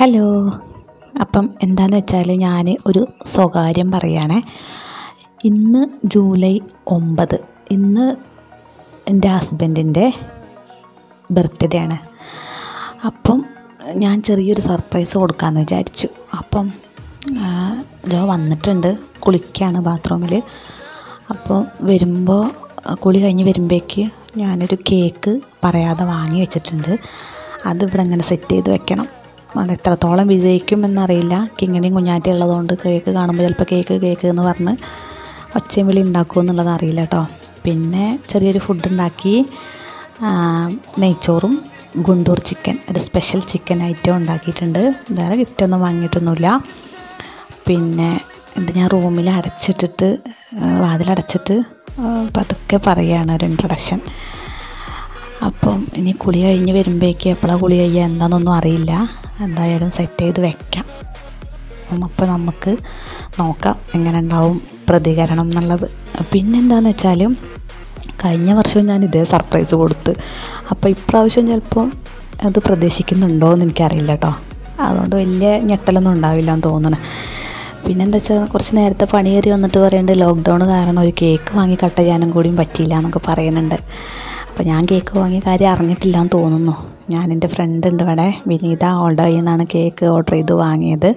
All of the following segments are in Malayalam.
ഹലോ. അപ്പം എന്താന്ന് വെച്ചാൽ ഞാൻ ഒരു സ്വകാര്യം പറയുകയാണേ ഇന്ന് ജൂലൈ ഒമ്പത്. ഇന്ന് എന്റെ ഹസ്ബൻഡിന്റെ ബർത്ത്ഡേ ആണ്. അപ്പം ഞാൻ ചെറിയൊരു സർപ്രൈസ് കൊടുക്കാമെന്ന് വിചാരിച്ചു. അപ്പം ജോ വന്നിട്ടുണ്ട്. കുളിക്കുകയാണ് ബാത്റൂമിൽ അപ്പം വരുമ്പോൾ കുളി കഴിഞ്ഞ് വരുമ്പോഴേക്ക് ഞാനൊരു കേക്ക് പറയാതെ വാങ്ങി വെച്ചിട്ടുണ്ട്. അത് ഇവിടെ ഇങ്ങനെ സെറ്റ് ചെയ്ത് വെക്കണം. അത് എത്രത്തോളം വിജയിക്കും എന്നറിയില്ല കിങ്ങനെയും കുഞ്ഞാറ്റയും ഉള്ളതുകൊണ്ട് കേക്ക് കാണുമ്പോൾ ചിലപ്പോൾ കേക്ക് കേക്ക് എന്ന് പറഞ്ഞ് ഒച്ചയും വിളി ഉണ്ടാക്കുമോ എന്നുള്ളത് അറിയില്ല കേട്ടോ പിന്നെ ചെറിയൊരു ഫുഡ് ഉണ്ടാക്കി. നെയ്ച്ചോറും ഗുണ്ടൂർ ചിക്കൻ ഒരു സ്പെഷ്യൽ ചിക്കൻ ഐറ്റം ഉണ്ടാക്കിയിട്ടുണ്ട്. വേറെ ഗിഫ്റ്റൊന്നും വാങ്ങിയിട്ടൊന്നുമില്ല. പിന്നെ ഇത് ഞാൻ റൂമിൽ അടച്ചിട്ടിട്ട് വാതിലടച്ചിട്ട് പതുക്കെ പറയുകയാണ് ഒരു ഇൻട്രൊഡക്ഷൻ അപ്പം ഇനി കുളി കഴിഞ്ഞ് വരുമ്പോഴേക്ക് എപ്പോഴാണ് കുളി കഴിയുക എന്താണെന്നൊന്നും അറിയില്ല. എന്തായാലും സെറ്റ് ചെയ്ത് വെക്കാം. അപ്പോൾ നമുക്ക് നോക്കാം എങ്ങനെ ഉണ്ടാവും പ്രതികരണം എന്നുള്ളത്. പിന്നെന്താണെന്ന് വെച്ചാൽ കഴിഞ്ഞ വർഷവും ഞാൻ ഇതേ സർപ്രൈസ് കൊടുത്ത്. അപ്പോൾ ഇപ്രാവശ്യം ചിലപ്പോൾ അത് പ്രതീക്ഷിക്കുന്നുണ്ടോ എന്ന് എനിക്കറിയില്ല കേട്ടോ അതുകൊണ്ട് വലിയ ഞെട്ടലൊന്നും ഉണ്ടാവില്ല എന്ന് തോന്നണേ. പിന്നെന്താ വെച്ചാൽ കുറച്ച് നേരത്തെ പണി കയറി വന്നിട്ട് പറയുന്നുണ്ട് ലോക്ക്ഡൗൺ കാരണം ഒരു കേക്ക് വാങ്ങി കട്ട് ചെയ്യാനും കൂടിയും പറ്റിയില്ല എന്നൊക്കെ പറയുന്നുണ്ട് അപ്പോൾ ഞാൻ കേക്ക് വാങ്ങിയ കാര്യം അറിഞ്ഞിട്ടില്ല എന്ന് തോന്നുന്നു. ഞാൻ എന്റെ ഫ്രണ്ട് ഉണ്ട് ഇവിടെ വിനീത ഓർഡർ ചെയ്യുന്നതാണ് കേക്ക് ഓർഡർ ചെയ്ത് വാങ്ങിയത്.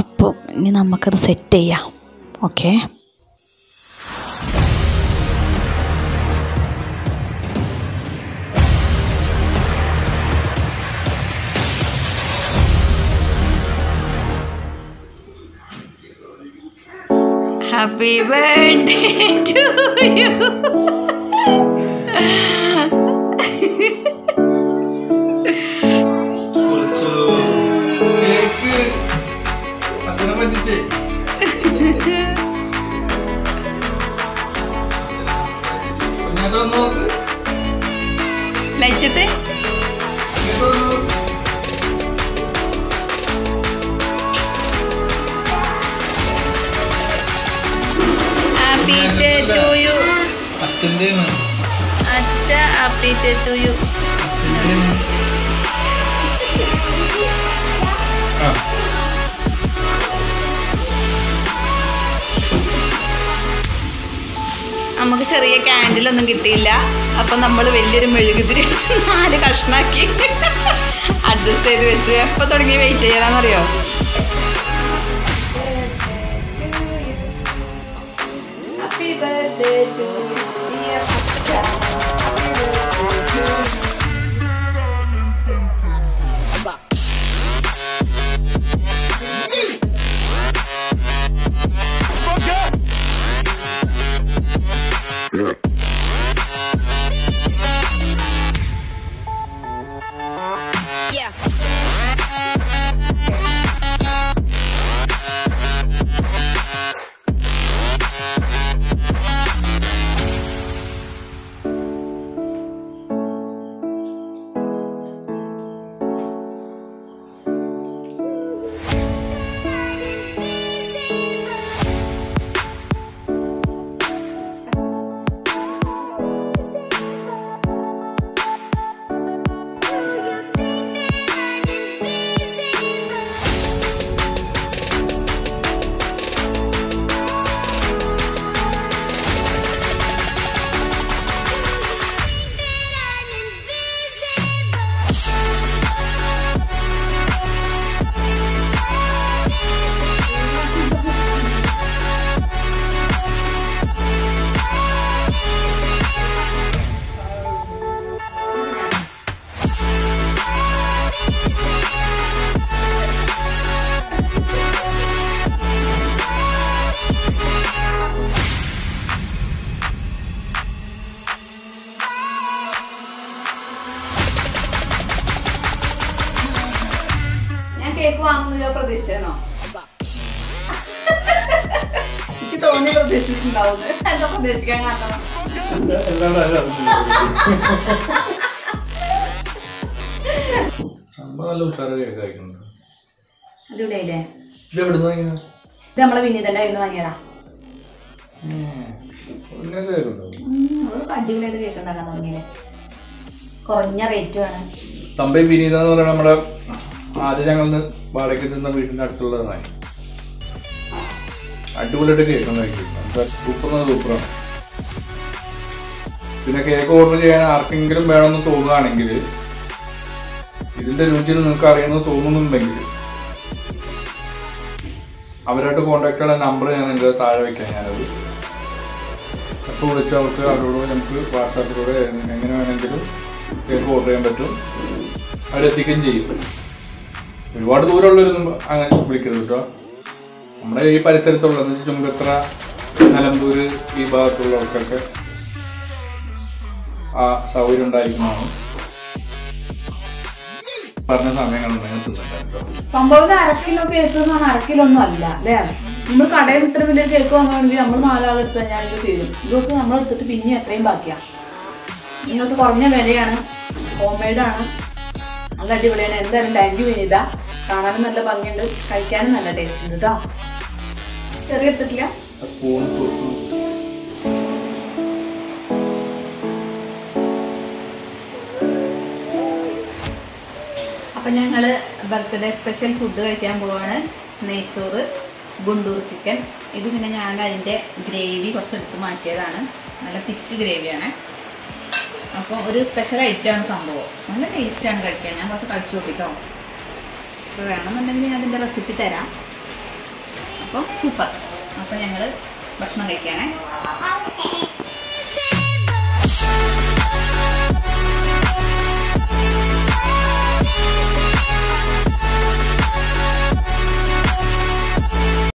അപ്പോൾ ഇനി നമുക്കത് സെറ്റ് ചെയ്യാം. Okay Happy birthday to you ലൈറ്റിട്ട്. ഹാപ്പി ഡേ ടു യു അച്ഛന്റെയാണ്. അച്ഛ ഹാപ്പി to you. നമുക്ക് ചെറിയ ക്യാൻഡിലൊന്നും കിട്ടിയില്ല. അപ്പം നമ്മൾ വലിയൊരു മെഴുകുതിരി വെച്ച് നാല് കഷ്ണാക്കി അഡ്ജസ്റ്റ് ചെയ്ത് വെച്ചു. എപ്പോൾ തുടങ്ങി വെയിറ്റ് ചെയ്യാന്നറിയോ ടു ഞാൻ കേക്ക് വാങ്ങുന്നില്ലോ പ്രതീക്ഷിച്ചോ എനിക്ക് തോന്നി പ്രതീക്ഷിച്ചിട്ടുണ്ടാവുന്നു എന്താ പ്രതീക്ഷിക്കാൻ കാരണം. എല്ലാം നല്ല സംഭവം നല്ല ഉഷാറ് കേക്ക് കഴിക്കുന്നുണ്ട് അടിപൊളിയായില്ലേ? ഇത് എവിടുന്ന് വാങ്ങിയത്? ഇത് നമ്മളെ കയ്യിൽ നിന്ന് വാങ്ങിയതാ. അടിപൊളിയായിട്ട് കേക്ക് ഉണ്ടാക്കാൻ തുടങ്ങിയില്ലേ കുറഞ്ഞ റേറ്റ് ആണ്. തമ്പൈ വിനീത എന്ന് പറയുന്നത് നമ്മുടെ ആദ്യം ഞങ്ങൾ വാടകയ്ക്ക് നിന്ന വീടിന്റെ അടുത്തുള്ളതാണ് അടിപൊളിയായിട്ട് കേക്ക് കഴിക്കും സൂപ്പർ സൂപ്പറാണ് പിന്നെ കേക്ക് ഓർഡർ ചെയ്യാൻ ആർക്കെങ്കിലും വേണമെന്ന് തോന്നുകയാണെങ്കിൽ ഇതിന്റെ രുചി നിങ്ങൾക്ക് അറിയുന്നത് തോന്നുന്നുണ്ടെങ്കിൽ അവരായിട്ട് കോൺടാക്ട് ചെയ്യുന്ന നമ്പർ ഞാൻ എന്റെ താഴെ വെക്കാം ഞാനത്. അപ്പോൾ വിളിച്ച് അവർക്ക് അവരോട് നമുക്ക് വാട്സാപ്പിലൂടെ എങ്ങനെ വേണമെങ്കിലും കേക്ക് ഓർഡർ ചെയ്യാൻ പറ്റും. അവരെത്തിക്കുകയും ചെയ്യും. ഒരുപാട് ദൂരമുള്ളവരൊന്നും അങ്ങനെ വിളിക്കരുത് കേട്ടോ നമ്മുടെ ഈ പരിസരത്തുള്ള ചുങ്കത്ര നിലമ്പൂര് ഈ ഭാഗത്തുള്ള ഭാഗത്തുള്ളവർക്കൊക്കെ ആ സൗകര്യം ഉണ്ടായിരിക്കുന്നതാണ്. പറഞ്ഞ തിന്നിട്ടുണ്ട് സംഭവം നമ്മൾ കടയിൽ കേക്ക് നമ്മൾ ഞാൻ ഇതൊക്കെ നമ്മൾ എടുത്തിട്ട് പിന്നെ കുറഞ്ഞ വിലയാണ്. ഹോം മെയ്ഡാണ്. നല്ല അടിപൊളിയാണ്. എന്തായാലും താങ്ക് യു വിനീത. കാണാനും നല്ല ഭംഗിയുണ്ട്. കഴിക്കാനും നല്ല ടേസ്റ്റ് ഉണ്ട് കേട്ടോ ചെറിയ എടുത്തിട്ടില്ല? സ്പൂൺ അപ്പം ഞങ്ങൾ ബർത്ത്ഡേ സ്പെഷ്യൽ ഫുഡ് കഴിക്കാൻ പോവാണ്. നെയ്ച്ചോറ് ഗുണ്ടൂർ ചിക്കൻ ഇത് പിന്നെ ഞാൻ അതിന്റെ ഗ്രേവി കുറച്ചെടുത്ത് മാറ്റിയതാണ്. നല്ല തിക്ക് ഗ്രേവിയാണ് അപ്പോൾ ഒരു സ്പെഷ്യൽ ഐറ്റമാണ് സംഭവം. നല്ല ടേസ്റ്റാണ് കഴിക്കാൻ. ഞാൻ കുറച്ച് കഴിച്ചു നോക്കിട്ടോ. അപ്പോൾ വേണമെന്നുണ്ടെങ്കിൽ ഞാൻ അതിന്റെ റെസിപ്പി തരാം. അപ്പോൾ സൂപ്പർ അപ്പോൾ ഞങ്ങൾ ഭക്ഷണം കഴിക്കാനേ